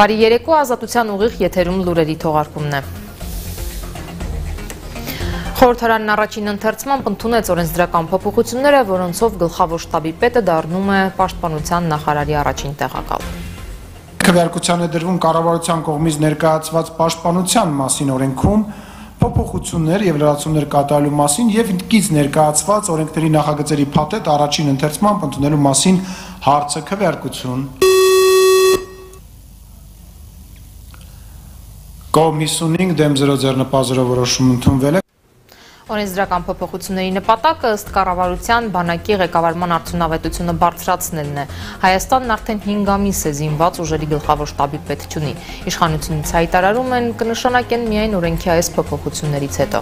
Բարի երեկո ազատության ուղիղ եթերում լուրերի թողարկումն է։ Խորհրդարանն առաջին ընթերցմամբ ընդունեց օրենսդրական փոփոխությունները, որոնցով գլխավոր շտաբի պետը դառնում է պաշտպանության նախարարի առաջին տեղակալ։ Քվեարկության է դրվում կառավարության կողմից ներկայացված պաշտպանության մասին օրենքում փոփոխություններ եւ լրացումներ կատարելու մասին եւ ինքից ներկայացված օրենքների նախագծերի փաթեթ առաջին ընթերցմամբ ընդունելու մասին հարցը քվեարկություն Կողմ 55 դեմ 0 ձեռնպազրով որոշում ընդունվել է Օրենսդրական փոփոխությունների նպատակը ըստ կառավարության բանակի ղեկավարման արդյունավետությունը բարձրացնելն է։ Հայաստանն արդեն 5 ամիս է զինված ուժերի գլխավոր շտաբի պետ չունի։ Իշխանությունից հայտարարում են կնշանակեն միայն օրենքի այս փոփոխություններից հետո։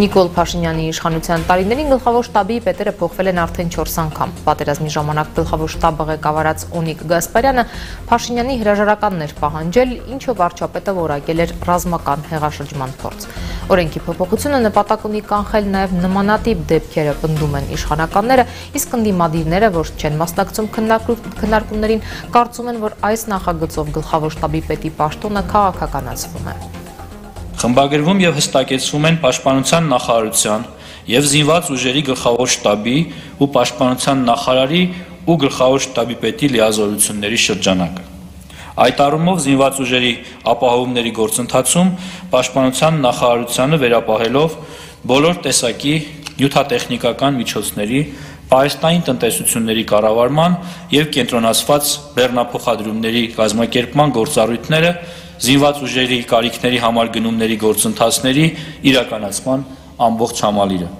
Նիկոլ Փաշինյանի իշխանության տարիներին գլխավոր շտաբի պետերը փոխվել են արդեն 4 անգամ։ Պատերազմի ժամանակ գլխավոր շտաբը ղեկավարած Օնիկ Գասպարյանը Փաշինյանի հրաժարականներ պահանջել, ինչը վարչապետը որակել էր ռազմական հեղաշրջման փորձ։ Օրենքի փոփոխությունը նպատակ ունի կանխել նաև նմանատիպ դեպքերը պնդում են իշխանականները, իսկ ընդդիմադիրները, որ չեն մասնակցում քննարկումներին, կարծում են, որ այս նախագծով գլխավոր շտաբի պետի պաշտոնը քաղաքականացվում է։ Խմբագրվում եւ հստակեցվում են պաշտպանության նախարարության եւ զինված ուժերի գլխավոր շտաբի ու պաշտպանության նախարարի ու գլխավոր շտաբի պետի լիազորությունների շրջանակը։ Այդ առումով զինված ուժերի ապահովումների գործընթացում պաշտպանության նախարարությանը վերապահելով բոլոր տեսակի նյութատեխնիկական միջոցների, պարեստային տնտեսությունների կառավարման եւ կենտրոնացված բեռնափոխադրումների կազմակերպման գործառույթները զինված ուժերի կարիքների համար գնումների գործընթացների իրականացման ամբողջ համալիրը։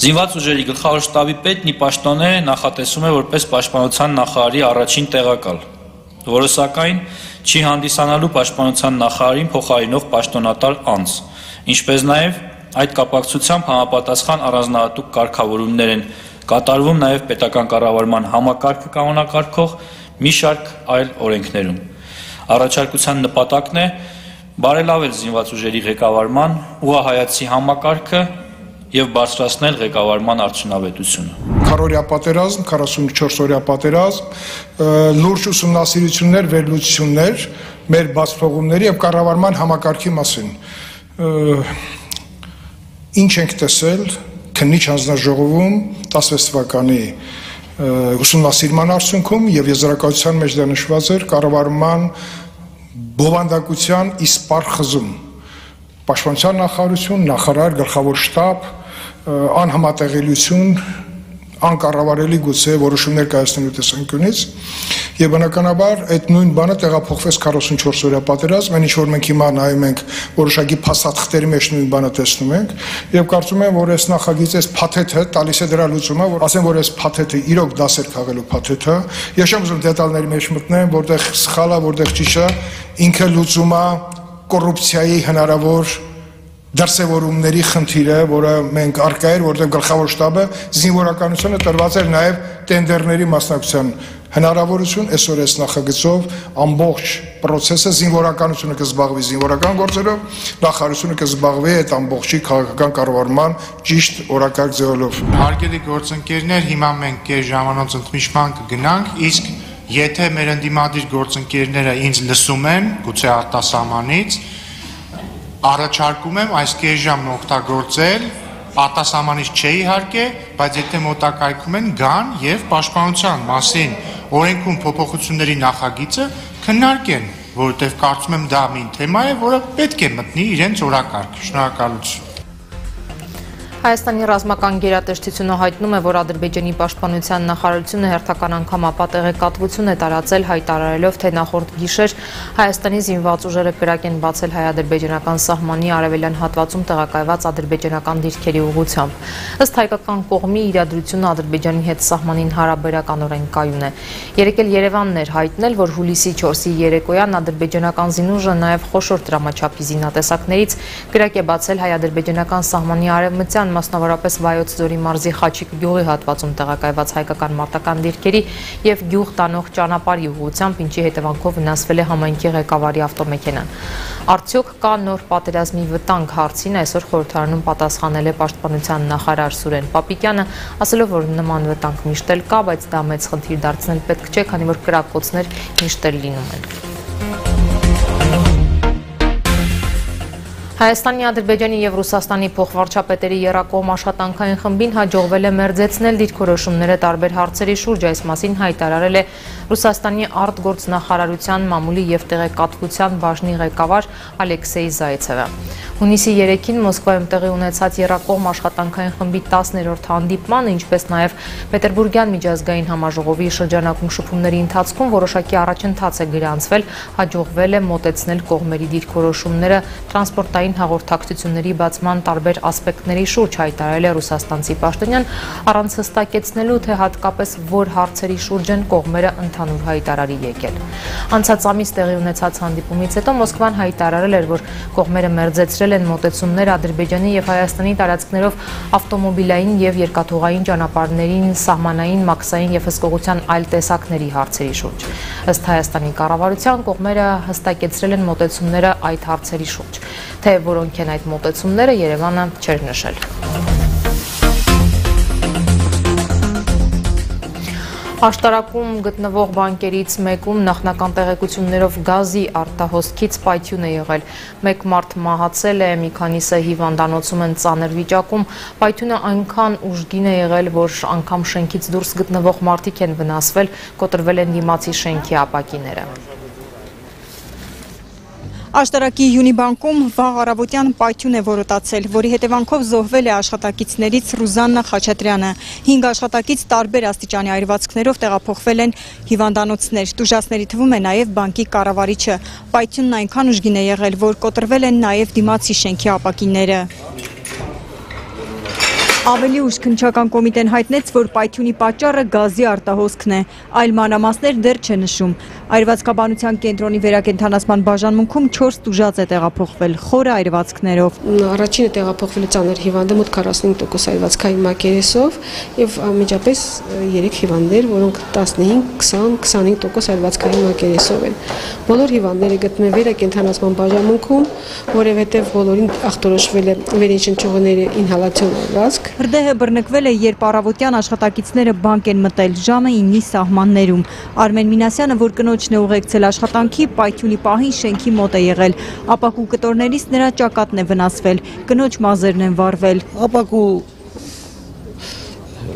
Զինված ուժերի գլխավոր շտաբի պետն ի պաշտոնե նախատեսում է որպես պաշտպանության նախարարի առաջին տեղակալ, որը սակայն չի հանդիսանալու պաշտպանության նախարարին փոխարինող պաշտոնատար անձ, ինչպես նաև Այդ կապակցությամբ համապատասխան առանձնահատուկ կարգավորումներ են կատարվում նաև պետական կառավարման համակարգը կանոնակարգող մի շարք այլ օրենքներում։ Առաջարկության նպատակն է բարելավել զինված ուժերի ղեկավարման ուղղահայացի համակարգը եւ բարձրացնել ղեկավարման արդյունավետությունը։ Քարորիա պատերազմ, 44 օրյա պատերազմ, լուրջ ուսումնասիրություններ, վերլուծություններ մեր բացթողումների եւ կառավարման համակարգի մասին ինչ ենք տեսել քննիչ հանձնաժողովում 16 թվականի ուսումնասիրման արդյունքում եւ եզրակացության մեջ դա նշված էր կառավարման բովանդակության իսպար խզում պաշտպանության նախարարություն նախարար գլխավոր շտաբ անհամատեղելիություն անկառավարելի գուցե որոշումներ կայացնելու տեսանկյունից եւ բնականաբար այդ նույն բանը տեղափոխվեց 44 օրյա պատերազմ, այն ինչ որ մենք հիմա նայում ենք որոշակի փաստաթղթերի մեջ նույն բանը տեսնում ենք եւ կարծում եմ որ այս նախագիծը այս փաթեթը տալիս է դրա լուծումը, որ ասեմ որ այս փաթեթը իրոք դասեր քաղելու փաթեթը, ես չեմ ուզում դետալների մեջ մտնեմ, որտեղ սխալա, որտեղ ճիշտ է, ինքը լուծում է կոռուպցիայի հնարավոր դրսևորումների խնդիրը, որը մենք արկա էր, որտեղ գլխավոր շտաբը զինվորականությունը տրված էր նաև տենդերների մասնակցության հնարավորություն այսօր այս նախագծով ամբողջ process-ը զինվորականությունը կզբաղվի զինվորական գործերով, նախարարությունը կզբաղվի այդ ամբողջի քաղաքական կառավարման ճիշտ օրակարգ ձևով։ Հարգելի գործընկերներ, հիմա մենք կես ժամանոց ընդմիջման կգնանք, իսկ եթե մեր ընդդիմադիր գործընկերները ինձ լսում են, գուցե արտասահմանից, առաջարկում եմ այս կես ժամն օգտագործել արտասահմանից չէ իհարկե, բայց եթե մոտակայքում են գան եւ պաշտպանության մասին օրենքում փոփոխությունների նախագիծը քննարկեն, որովհետեւ կարծում եմ դա մի թեմա է, որը պետք է մտնի իրենց օրակարգ։ Շնորհակալություն։ Հայաստանի ռազմական գերատեսչությունը հայտնում է, որ Ադրբեջանի պաշտպանության նախարարությունը հերթական անգամ ապատեղեկատվություն է տարածել հայտարարելով, թե նախորդ գիշեր Հայաստանի զինված ուժերը կրակ են բացել հայ-ադրբեջանական սահմանի արևելյան հատվածում տեղակայված ադրբեջանական դիրքերի ուղությամբ։ Ըստ հայկական կողմի իրադրությունը Ադրբեջանի հետ սահմանին հարաբերականորեն կայուն է։ Երեկ էլ Երևանն էր հայտնել, որ հուլիսի 4-ի երեկոյան ադրբեջանական զինուժը նաև խոշոր դրամաչափի զինատեսակներից կրակ է բացել հայ-ադրբեջանական սահմանի արևմտյան Հայաստան, մասնավորապես Վայոց ձորի մարզի Խաչիկ գյուղի հատվածում տեղակայված հայկական մարտական դիրքերի եւ գյուղ տանող ճանապարհի ուղղությամբ, ինչի հետևանքով վնասվել է համայնքի ղեկավարի ավտոմեքենան։ Արդյոք կա նոր պատերազմի վտանգ հարցին այսօր խորհրդարանում պատասխանել է Պաշտպանության նախարար Սուրեն Պապիկյանը, ասելով, որ նման վտանգ միշտ էլ կա, բայց դա մեծ խնդիր դարձնել պետք չէ, քանի որ կրակոցներ միշտ էլ լինում են։ Հայաստանի, Ադրբեջանի եւ Ռուսաստանի փոխվարչապետերի երակողմ աշխատանքային խմբին հաջողվել է մերձեցնել դիրքորոշումները տարբեր հարցերի շուրջ, այս մասին հայտարարել է Ռուսաստանի արտգործնախարարության մամուլի եւ տեղեկատվության բաժնի ղեկավար Ալեքսեյ Զայցևը։ Հունիսի 3-ին Մոսկվայում տեղի ունեցած երակողմ աշխատանքային խմբի 10-րդ հանդիպմանը, ինչպես նաև Պետերբուրգյան միջազգային համաժողովի շրջանակում շփումների ընթացքում որոշակի առաջընթաց է գրանցվել, հաջողվել է մոտեցնել կողմերի դիրքորոշումները տրանսպորտային հաղորդակցությունների բացման տարբեր ասպեկտների շուրջ հայտարարել է ռուսաստանցի պաշտոնյան, առանց հստակեցնելու, թե հատկապես որ հարցերի շուրջ են կողմերը ընդհանուր հայտարարի եկել։ Անցած ամիս տեղի ունեցած հանդիպումից հետո Մոսկվան հայտարարել էր, որ կողմերը մերձեցրել ստեղծվել են մոտեցումներ Ադրբեջանի եւ Հայաստանի տարածքներով ավտոմոբիլային եւ երկաթուղային ճանապարհներին, սահմանային, մաքսային եւ հսկողության այլ տեսակների հարցերի շուրջ։ Ըստ Հայաստանի կառավարության կողմերը հստակեցրել են մոտեցումները այդ հարցերի շուրջ։ Թե որոնք են այդ մոտեցումները Երևանը չէր նշել։ Աշտարակում գտնվող բանկերից մեկում նախնական տեղեկություններով գազի արտահոսքից պայթյուն է եղել։ Մեկ մարդ մահացել է, մի քանիսը հիվանդանոցում են ծանր վիճակում։ Պայթյունը այնքան ուժգին է եղել, որ անգամ շենքից դուրս գտնվող մարդիկ են վնասվել, կոտրվել են դիմացի շենքի ապակիները։ Աշտարակի Յունիբանկում վաղ առավոտյան պայթյուն է որոտացել, որի հետևանքով զոհվել է աշխատակիցներից Ռուզաննա Խաչատրյանը։ 5 աշխատակից տարբեր աստիճանի այրվածքներով տեղափոխվել են հիվանդանոցներ։ Տուժածների թվում է նաև բանկի կառավարիչը։ Պայթյունն այնքան ուժգին է եղել, որ կոտրվել են նաև դիմացի շենքի ապակիները։ Ավելի ուշ քնչական կոմիտեն հայտնեց, որ պայթյունի պատճառը գազի արտահոսքն է, այլ մանրամասներ դեռ չնշում։ Այրվածքաբանության կենտրոնի վերակենդանացման բաժանմունքում 4 տուժած է տեղափոխվել խորը այրվածքներով։ Առաջինը տեղափոխվել է ծանր հիվանդը մոտ 45% այրվածքային մակերեսով եւ ամիջապես 3 հիվանդներ, որոնք 15, 20, 25% այրվածքային մակերեսով են։ Բոլոր հիվանդները գտնվում են վերակենդանացման բաժանմունքում, որովհետեւ բոլորին ախտորոշվել է վերին ինհալացիոն այրվածք։ Հրդեհը բռնկվել է, երբ առավոտյան աշխատակիցները բանկ են մտել ժամը 9-ի սահմաններում։ Արմեն Մինասյանը, որ կնոջ կնոջն է ուղեկցել աշխատանքի, պայթյունի պահին շենքի մոտ է եղել։ Ապակու կտորներից նրա ճակատն է վնասվել, կնոջ մազերն են վարվել։ Ապակու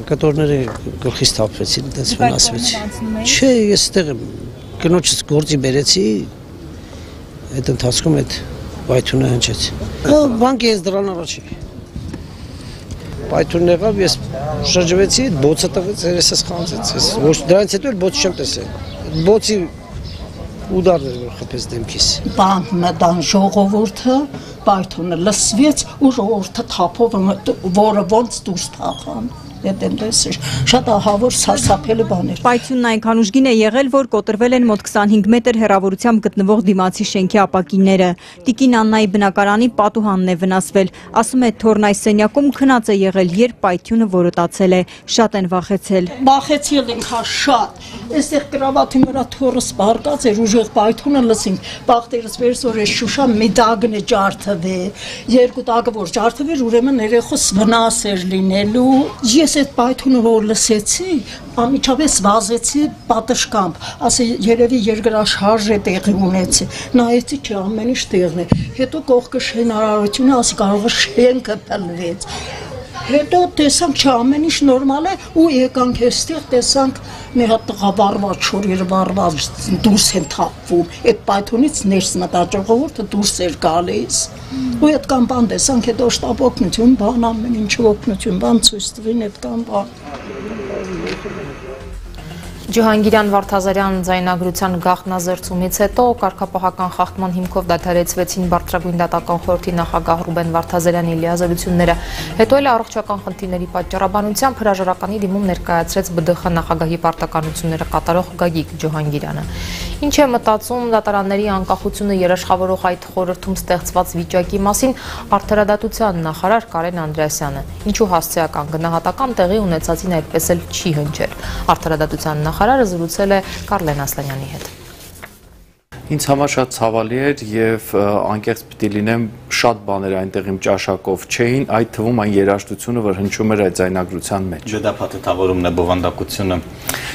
կտորները գլխից թափվեցին, այդպես վնասվեցի։ Չէ, ես այդտեղ եմ կնոջս գործի բերեցի, այդ ընթացքում այդ պայթյունը հնչեց։ Բանկի ես դրան առաջի։ Պայթյունն եղավ, ես շրջվեցի, բոցը տվեց, երեսս խանձեց։ Ոչ դրանից հետո էլ բոց չեմ տեսել բոցի ուդարն էր որ խփեց դեմքիս։ Բանկ մտան ժողովուրդը, պայթունը լսվեց ու ժողովուրդը թափով որը ոնց դուրս թափան հետ եմ տեսել։ Շատ ահավոր սարսափելի բաներ։ Պայթյունն այնքան ուժգին է եղել, որ կոտրվել են մոտ 25 մետր հեռավորությամբ գտնվող դիմացի շենքի ապակիները։ Տիկին Աննայի բնակարանի պատուհանն է վնասվել։ Ասում է Թորնայ սենյակում քնած է եղել, երբ պայթյունը որոտացել է։ Շատ են վախեցել։ Վախեցել ենք հա շատ։ Այստեղ կրավաթի վրա թորս բարկած էր ուժեղ պայթյունը լսինք։ Բախտերս վերս որ է Շուշա մի դագն է ջարդվե։ Երկու դագը որ ջարդվեր, ուրեմն երեխոս վնաս էր լինելու։ Ես ես այդ պայթունը որ լսեցի, ամիջապես վազեցի պատշկամբ, ասի երևի երկրաշարժ է տեղի ունեցի։ Նայեցի չէ, ամեն ինչ տեղն է։ Հետո կողքը շենարարությունը, ասի կարող է շենքը փլվեց։ Հետո տեսանք չէ, ամեն ինչ նորմալ է ու եկանք այստեղ տեսանք մի հատ տղա վարված, շորերը վարված դուրս են թափվում։ Այդ պայթունից ներս մտա ժողովուրդը դուրս էր գալիս։ Ու այդ կան բան տեսանք, հետո շտապ օգնություն, բան ամեն ինչ օգնություն, բան ցույց տվին այդ կան բան։ Ջհանգիրյան Վարդազարյան ձայնագրության գաղտնազերծումից հետո կարգապահական խախտման հիմքով դադարեցվեցին Բարձրագույն դատական խորհրդի նախագահ Ռուբեն Վարդազարյանի լիազորությունները։ Հետո էլ առողջական խնդիրների պատճառաբանությամբ հրաժարականի դիմում ներկայացրեց ԲԴԽ նախագահի պարտականությունները կատարող Գագիկ Ջհանգիրյանը։ Ինչ է մտածում դատարանների անկախությունը երաշխավորող այդ խորհրդում ստեղծված վիճակի մասին արդարադատության նախարար Կարեն Անդրեասյանը։ Ինչու հասցեական գնահատական տեղի ունեցածին այդպես էլ չի հնչել։ Արդարադատության նախարարը զրուցել է Կարլեն Ասլանյանի հետ։ Ինձ համար շատ ցավալի էր եւ անկեղծ պիտի լինեմ շատ բաներ այնտեղ իմ ճաշակով չէին, այդ թվում այն երաժշտությունը, որ հնչում էր այդ ձայնագրության մեջ։ Դե դա փաթեթավորումն է բովանդակությունը։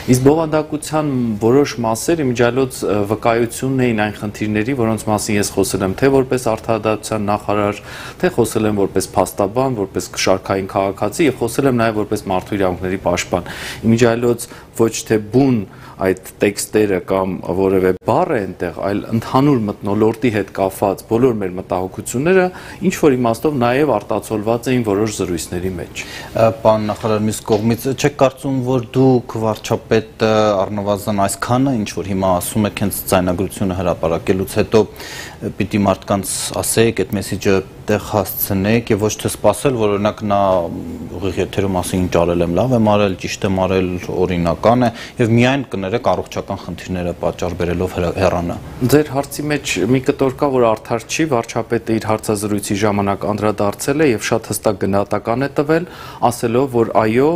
Իսկ բովանդակության որոշ մասեր իմիջիալոց վկայությունն էին այն խնդիրների, որոնց մասին ես խոսել եմ, թե որպես արդարադատության նախարար, թե խոսել եմ որպես փաստաբան, որպես շարքային քաղաքացի եւ խոսել եմ նաեւ որպես մարդու իրավունքների պաշտպան։ Իմիջիալոց ոչ թե բուն այդ տեքստերը կամ որևէ բառը այնտեղ, այլ ընդհանուր մտնոլորտի հետ կապված բոլոր մեր մտահոգությունները ինչ որ իմաստով նաև արտացոլված էին որոշ զրույցների մեջ։ Պարոն նախարար, մյուս կողմից չեք կարծում, որ դուք վարչապետ Արնովազյան այսքանը ինչ որ հիմա ասում եք հենց ցայնագրությունը հրապարակելուց հետո պիտի մարդկանց ասեք, այդ մեսիջը տեղ հասցնեք եւ ոչ թե սпасել, որ օրինակ նա ուղիղ եթերում ասի ինչ արել եմ, լավ եմ արել, ճիշտ եմ արել, օրինական է եւ միայն կներ կներեք առողջական խնդիրները պատճառ բերելով հեռանա։ Ձեր հարցի մեջ մի կտոր կա, որ արդար չի, վարչապետը իր հարցազրույցի ժամանակ անդրադարձել է եւ շատ հստակ գնահատական է տվել, ասելով, որ այո,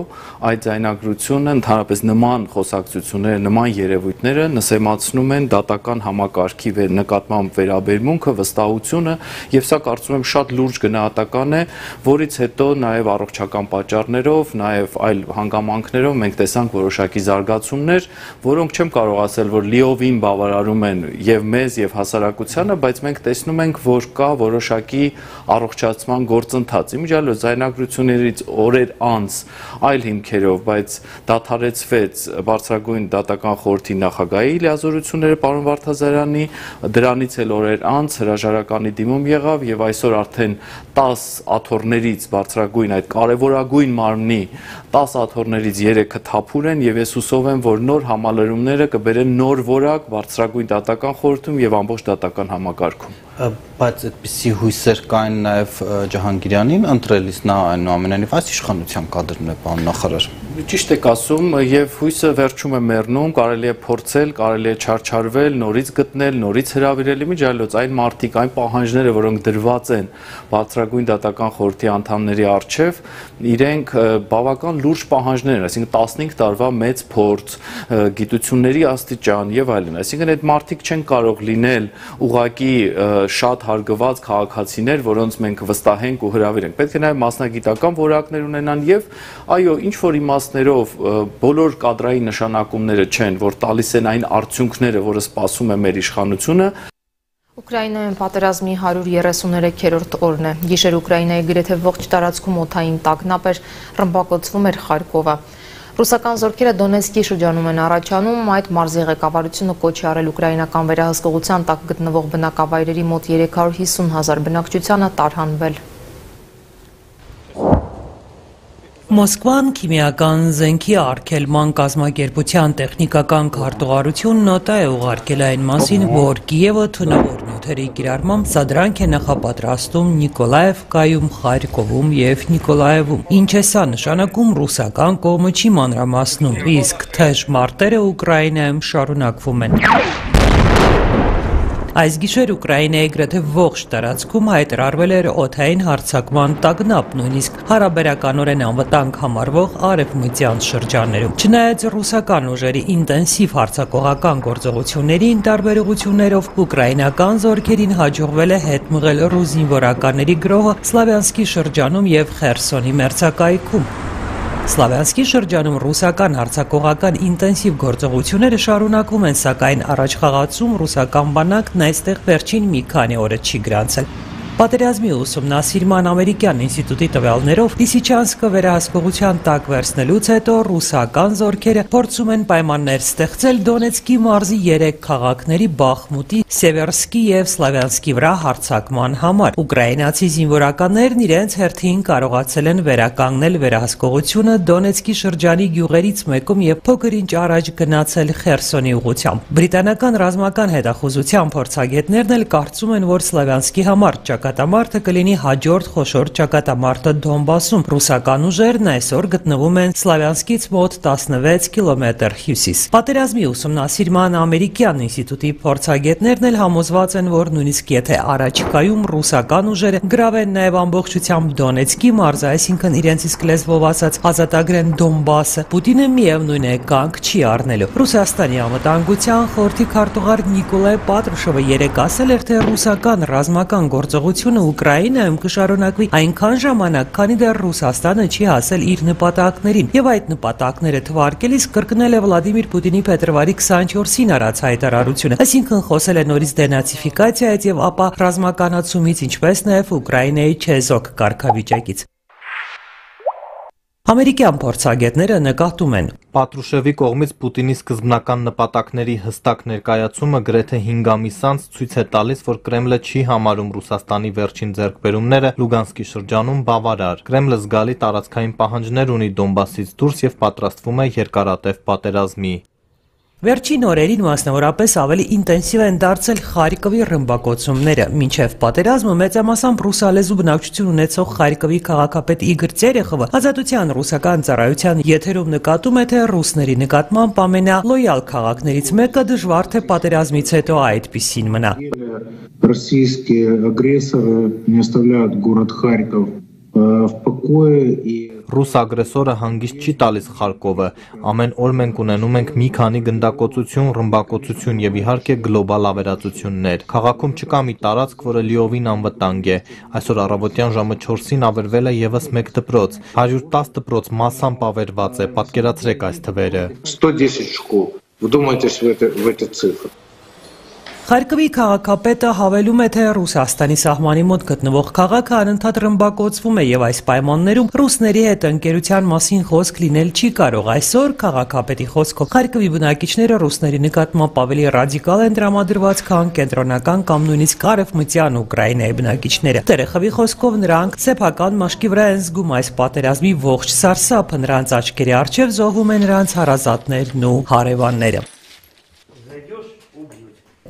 այդ ձայնագրությունը ընդհանրապես նման խոսակցությունները, նման երևույթները նսեմացնում են դատական համակարգի նկատմամբ վերաբերմունքը, վստահությունը եւ սա կարծում եմ շատ լուրջ գնահատական է, որից հետո նաեւ առողջական պատճառներով, նաեւ այլ հանգամանքներով մենք տեսանք որոշակի զարգացումներ, որոնք չեմ կարող ասել, որ լիովին բավարարում են եւ մեզ եւ հասարակությանը, բայց մենք տեսնում ենք, որ կա որոշակի առողջացման գործընթաց։ Իմիջիալոց զայնագրություններից օրեր անց այլ հիմք դեպքերով, բայց դադարեցվեց բարձրագույն դատական խորհրդի նախագահի լիազորությունները պարոն Վարդազարյանի, դրանից էլ օրեր անց հրաժարականի դիմում եղավ եւ այսօր արդեն 10 աթոռներից բարձրագույն այդ կարևորագույն մարմնի 10 աթոռներից 3-ը թափուր են եւ ես հուսով եմ, որ նոր համալրումները կբերեն նոր որակ բարձրագույն դատական խորհրդում եւ ամբողջ դատական համակարգում բայց այդպիսի հույսեր կային նաև Ջահանգիրյանին ընտրելիս նա այնուամենայնիվ այս իշխանության կադրն է պարոն նախարար Ճիշտ եք ասում, եւ հույսը վերջում է մեռնում, կարելի է փորձել, կարելի է չարչարվել, նորից գտնել, նորից հravirել իմիջիալոց այն մարտիկ, այն պահանջները, որոնք դրված են բարձրագույն դատական խորհրդի անդամների արչեւ, իրենք բավական լուրջ պահանջներ են, այսինքն 15 տարվա մեծ փորձ, գիտությունների աստիճան եւ այլն։ Այսինքն այդ մարտիկ չեն կարող լինել ուղակի շատ հարգված քաղաքացիներ, որոնց մենք վստահենք ու հravirենք։ Պետք է նաև մասնագիտական որակներ ունենան եւ այո, ինչ որ իմաստներով բոլոր կադրային նշանակումները չեն, որ տալիս են այն արդյունքները, որը սպասում է մեր իշխանությունը, Ուկրաինայում պատերազմի 133-րդ օրն է։ Գիշեր Ուկրաինայի գրեթե ողջ տարածքում օթային տագնապ էր, ռմբակոծվում էր Խարկովը։ Ռուսական զորքերը Դոնեցկի շրջանում են առաջանում, այդ մարզի ղեկավարությունը կոչի արել ուկրաինական վերահսկողության տակ գտնվող բնակավայրերի մոտ 350 հազար բնակչությանը տարհանվել։ Մոսկվան քիմիական զենքի արգելման կազմակերպության տեխնիկական քարտուղարություն նոտա է ուղարկել այն մասին, որ Կիևը թունավոր նյութերի կիրառմամբ սադրանք է նախապատրաստում Նիկոլաևկայում, Խարկովում եւ Նիկոլաևում։ Ինչ է սա նշանակում ռուսական կողմը չի մանրամասնում, իսկ թեժ մարտերը Ուկրաինայում շարունակվում են։ Այս գիշեր Ուկրաինայի գրեթե ողջ տարածքում հայտարարվել էր օթային հարձակման տագնապ, նույնիսկ հարաբերականորեն անվտանգ համարվող արևմտյան շրջաններում։ Չնայած ռուսական ուժերի ինտենսիվ հարձակողական գործողություններին տարբերություններով ուկրաինական զորքերին հաջողվել է հետ մղել ռուս զինվորականների գրոհը Սլավյանսկի շրջանում եւ Խերսոնի մերձակայքում։ Սլավյանսկի շրջանում ռուսական հարձակողական ինտենսիվ գործողությունները շարունակվում են, սակայն առաջխաղացում ռուսական բանակն այստեղ վերջին մի քանի օրը չի գրանցել։ Պատերազմի ուսումնասիրման ամերիկյան ինստիտուտի տվյալներով Լիսիչանսկը վերահսկողության տակ վերցնելուց հետո ռուսական զորքերը փորձում են պայմաններ ստեղծել Դոնեցկի մարզի 3 քաղաքների Բախմուտի, Սևերսկի եւ Սլավյանսկի վրա հարձակման համար։ Ուկրաինացի զինվորականներն իրենց հերթին կարողացել են վերականգնել վերահսկողությունը Դոնեցկի շրջանի գյուղերից մեկում եւ փոքր ինչ առաջ գնացել Խերսոնի ուղությամբ։ Բրիտանական ռազմական հետախուզության փորձագետներն էլ կարծում են, որ Սլավյանսկի համար ճակատամարտը կլինի հաջորդ խոշոր ճակատամարտը Դոնբասում։ Ռուսական ուժերն այսօր գտնվում են Սլավյանսկից մոտ 16 կիլոմետր հյուսիս։ Պատերազմի ուսումնասիրման ամերիկյան ինստիտուտի փորձագետներն էլ համոզված են, որ նույնիսկ եթե առաջիկայում ռուսական ուժերը գրավեն նաև ամբողջությամբ Դոնեցկի մարզը, այսինքն իրենց իսկ լեզվով ասած ազատագրեն Դոնբասը, Պուտինը միևնույն է կանգ չի առնելու։ Ռուսաստանի անվտանգության խորհրդի քարտուղար Նիկոլայ Պատրուշովը երեկ ասել էր, թե ռուսական ռազմական գործողությունը Ուկրաինայում կշարունակվի այնքան ժամանակ, քանի դեռ Ռուսաստանը չի հասել իր նպատակներին, եւ այդ նպատակները թվարկելիս կրկնել է Վլադիմիր Պուտինի փետրվարի 24-ին արած հայտարարությունը, այսինքն խոսել է նորից դենացիֆիկացիայից եւ ապա ռազմականացումից, ինչպես նաեւ Ուկրաինայի չեզոք կարգավիճակից։ Ամերիկյան փորձագետները նկատում են. Պատրուշևի կողմից Պուտինի սկզբնական նպատակների հստակ ներկայացումը գրեթե 5 ամիս անց ցույց է տալիս, որ Կրեմլը չի համարում Ռուսաստանի վերջին ձեռքբերումները Լուգանսկի շրջանում բավարար։ Կրեմլը զգալի տարածքային պահանջներ ունի Դոնբասից դուրս եւ պատրաստվում է երկարատև պատերազմի։ Վերջին օրերին մասնավորապես ավելի ինտենսիվ են դարձել Խարկովի ռմբակոծումները, մինչև պատերազմը մեծամասամբ ռուսալեզու բնակչություն ունեցող Խարկովի քաղաքապետ Իգոր Ցերեխովը ազատության ռուսական ծառայության եթերում նկատում է, թե ռուսների նկատմամբ ամենալոյալ քաղաքներից մեկը դժվար թե պատերազմից հետո այդպիսին մնա։ Российские агрессоры не оставляют город Харьков в покое и Ռուս ագրեսորը հանգիստ չի տալիս Խարկովը։ Ամեն օր մենք ունենում ենք մի քանի գնդակոծություն, ռմբակոծություն եւ իհարկե գլոբալ ավերածություններ։ Քաղաքում չկա մի տարածք, որը լիովին անվտանգ է։ Այսօր առավոտյան ժամը 4-ին ավերվել է եւս մեկ դպրոց։ 110 դպրոց massամբ ավերված է։ Պատկերացրեք այս թվերը։ 110 школ. Вдумайтесь в это в эти цифры. Խարկովի քաղաքապետը հավելում է, թե Ռուսաստանի սահմանի մոտ գտնվող քաղաքը անընդհատ ռմբակոծվում է եւ այս պայմաններում ռուսների հետ ընկերության մասին խոսք լինել չի կարող։ Այսօր քաղաքապետի խոսքով Խարկովի բնակիչները ռուսների նկատմամբ ավելի ռադիկալ են տրամադրված, քան կենտրոնական կամ նույնիսկ արևմտյան Ուկրաինայի բնակիչները։ Տերեխովի խոսքով նրանք սեփական մաշկի վրա են զգում այս պատերազմի ողջ սարսափը, նրանց աչքերի առջև զոհվում են նրանց հարազատներն ու հարևանները։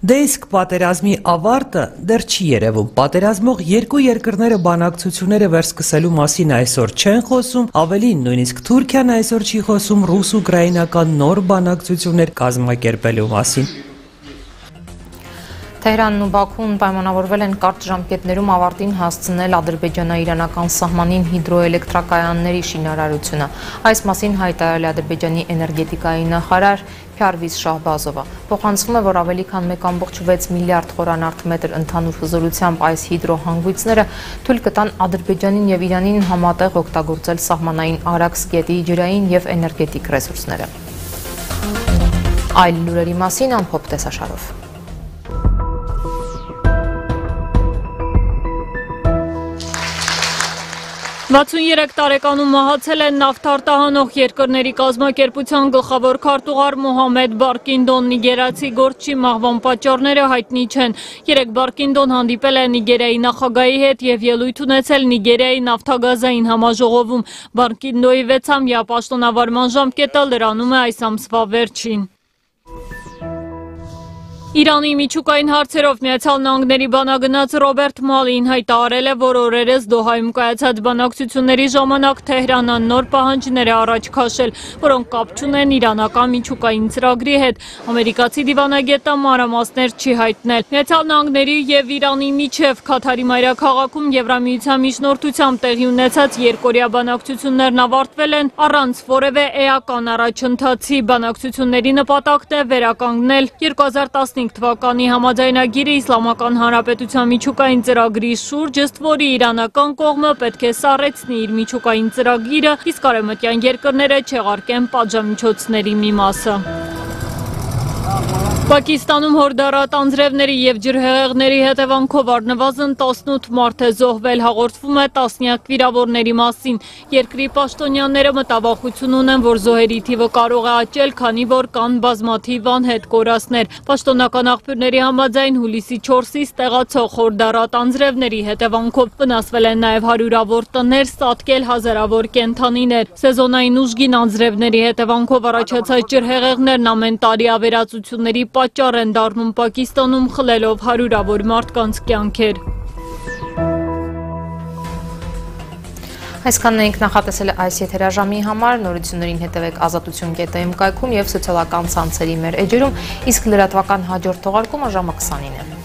Դե իսկ պատերազմի ավարտը դեռ չի երևում։ Պատերազմող երկու երկրները բանակցությունները վերսկսելու մասին այսօր չեն խոսում, ավելին նույնիսկ Թուրքիան այսօր չի խոսում ռուս-ուկրաինական նոր բանակցություններ կազմակերպելու մասին։ Թեհրանն ու Բաքուն պայմանավորվել են կարճ ժամկետներում ավարտին հասցնել ադրբեջանա-իրանական սահմանին հիդրոէլեկտրակայանների շինարարությունը։ Այս մասին հայտարարել է Ադրբեջանի էներգետիկայի նախարար Փյարվիզ Շահբազովը։ Փոխանցվում է, որ ավելի քան 1.6 միլիարդ խորանարդ մետր ընդհանուր հզորությամբ այս հիդրոհանգույցները թույլ կտան Ադրբեջանին եւ Իրանին համատեղ օգտագործել սահմանային Արաքս գետի ջրային եւ էներգետիկ ռեսուրսները։ Այլ լուրերի մասին ամփոփ տեսաշարով։ 63 տարեկանում մահացել է նավթարտահանող երկրների կազմակերպության գլխավոր քարտուղար Մոհամեդ Բարկինդոն նիգերացի գործչի մահվան պատճառները հայտնի չեն։ Երեք Բարկինդոն հանդիպել է Նիգերիայի նախագահի հետ եւ ելույթ ունեցել Նիգերիայի նավթագազային համաժողովում։ Բարկինդոյի 6-ամյա պաշտոնավարման ժամկետը լրանում է այս ամսվա վերջին։ Իրանի միջուկային հարցերով Միացյալ Նահանգների բանագնաց Ռոբերտ Մալին հայտարարել է, որ օրերս Դոհայում կայացած բանակցությունների ժամանակ Թեհրանը նոր պահանջներ է առաջ քաշել, որոնք կապ չունեն իրանական միջուկային ծրագրի հետ։ Ամերիկացի դիվանագետը մանրամասներ չի հայտնել։ Միացյալ Նահանգների եւ Իրանի միջև Քաթարի մայրաքաղաքում Եվրամիության միջնորդությամբ տեղի ունեցած երկօրյա բանակցություններն ավարտվել են առանց որևէ էական առաջընթացի։ Բանակցությունների նպատակն է վերականգնել 2015 2015 թվականի համաձայնագիրը Իսլամական Հանրապետության միջուկային ծրագրի շուրջ, ըստ որի իրանական կողմը պետք է սառեցնի իր միջուկային ծրագիրը, իսկ արևմտյան երկրները չեղարկեն պատժամիջոցների մի մասը։ Պակիստանում հորդարատ անձրևների եւ ջրհեղեղների հետևանքով առնվազն 18 մարդ է զոհվել, հաղորդվում է տասնյակ վիրավորների մասին։ Երկրի պաշտոնյաները մտավախություն ունեն, որ զոհերի թիվը կարող է աճել, քանի որ կան բազմաթիվ անհետ կորածներ։ Պաշտոնական աղբյուրների համաձայն հուլիսի 4-ից տեղացող հորդարատ անձրևների հետևանքով վնասվել են նաեւ հարյուրավոր տներ, սատկել հազարավոր կենթանիներ։ Սեզոնային ուժգին անձրևների հետևանքով առաջացած ջրհեղեղներն ամեն տարի ավերածությունների պատճառ են դառնում Պակիստանում խլելով հարյուրավոր մարդկանց կյանքեր։ Այսքանն էինք նախատեսել այս եթերաժամի համար, նորություններին հետևեք ազատություն.am կայքում և սոցիալական ցանցերի մեր էջերում, իսկ լրատվական հաջորդ թողարկումը ժամը 20-ին է։